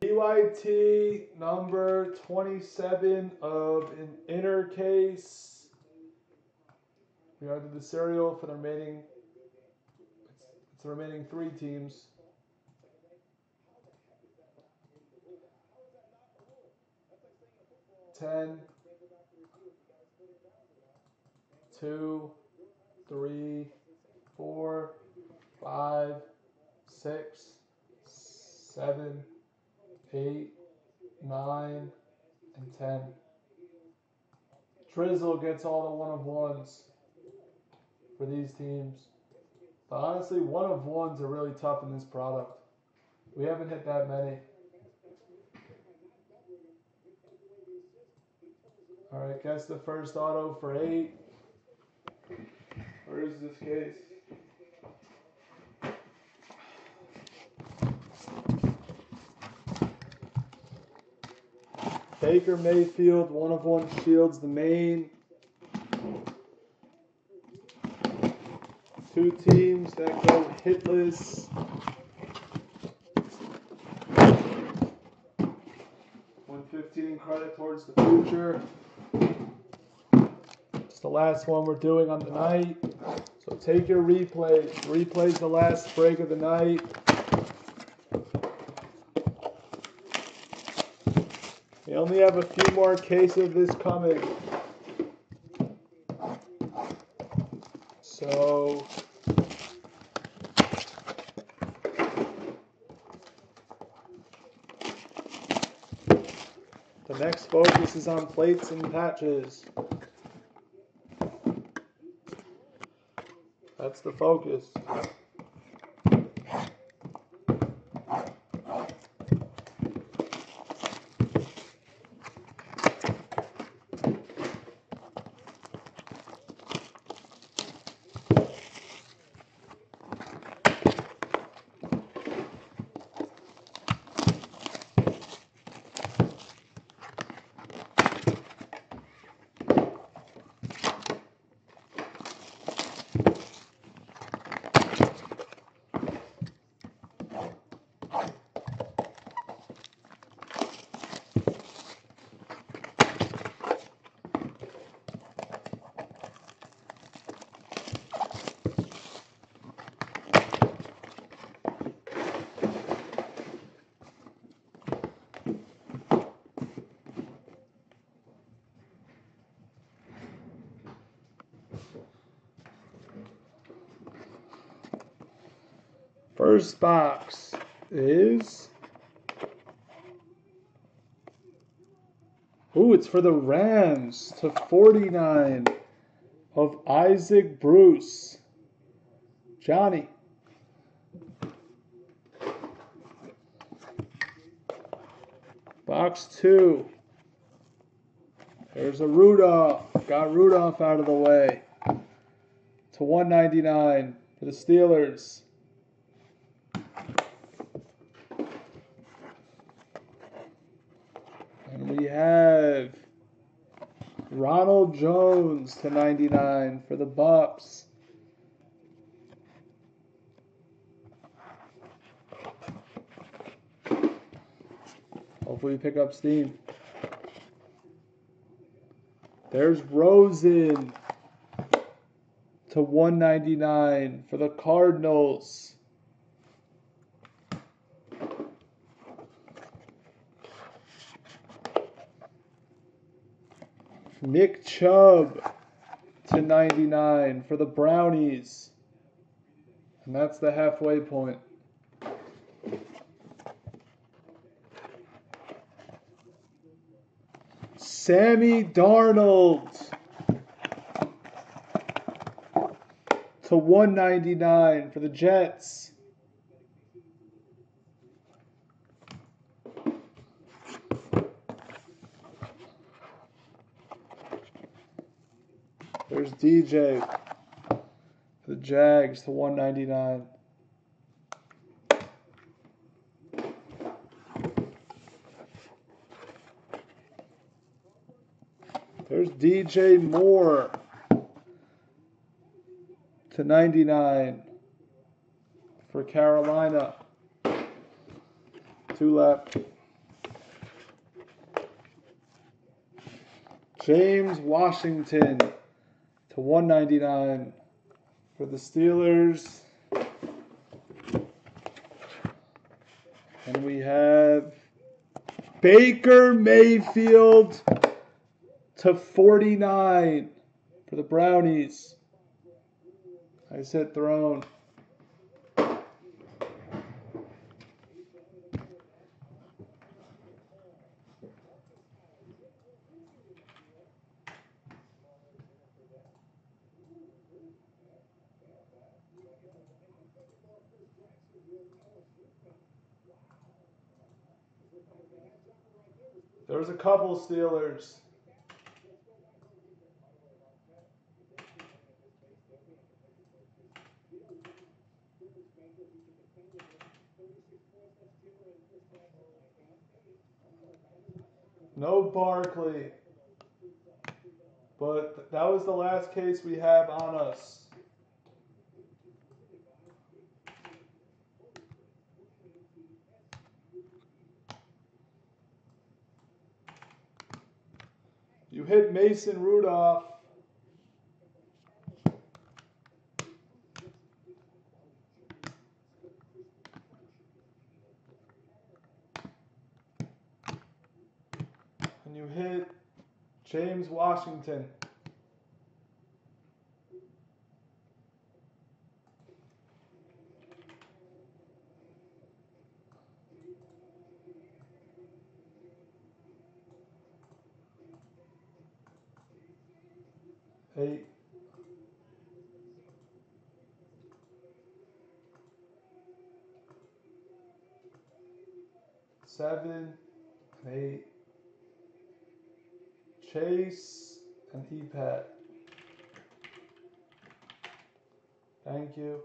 PYT number 27 of an inner case. We are the serial for the remaining. It's, it's the remaining three teams. Ten, two, three, four, five, six, seven, eight, nine, and ten. Drizzle gets all the one of ones for these teams. But honestly, one of ones are really tough in this product. We haven't hit that many. All right, guess the first auto for eight. Where is this case? Baker Mayfield, one of one shields the main. Two teams that go hitless. One fifteen credit towards the future. It's the last one we're doing on the night. So take your replays. Replays the last break of the night. Only have a few more cases of this coming. So the next focus is on plates and patches. That's the focus. First box is. Ooh, it's for the Rams to 49 of Isaac Bruce. Johnny. Box two. There's a Rudolph. Got Rudolph out of the way. To 199 for the Steelers. We have Ronald Jones to 99 for the Bucks. Hopefully, we pick up steam. There's Rosen to 199 for the Cardinals. Nick Chubb to 99 for the Brownies. And that's the halfway point. Sammy Darnold to 199 for the Jets. There's DJ for the Jags to 199. There's DJ Moore to 99 for Carolina. Two left. James Washington to 199 for the Steelers. And we have Baker Mayfield to 49 for the Brownies. I said thrown. There was a couple Steelers. No Barkley. But that was the last case we have on us. You hit Mason Rudolph. And you hit James Washington. Eight. Seven, eight. Chase and EPAT. Thank you.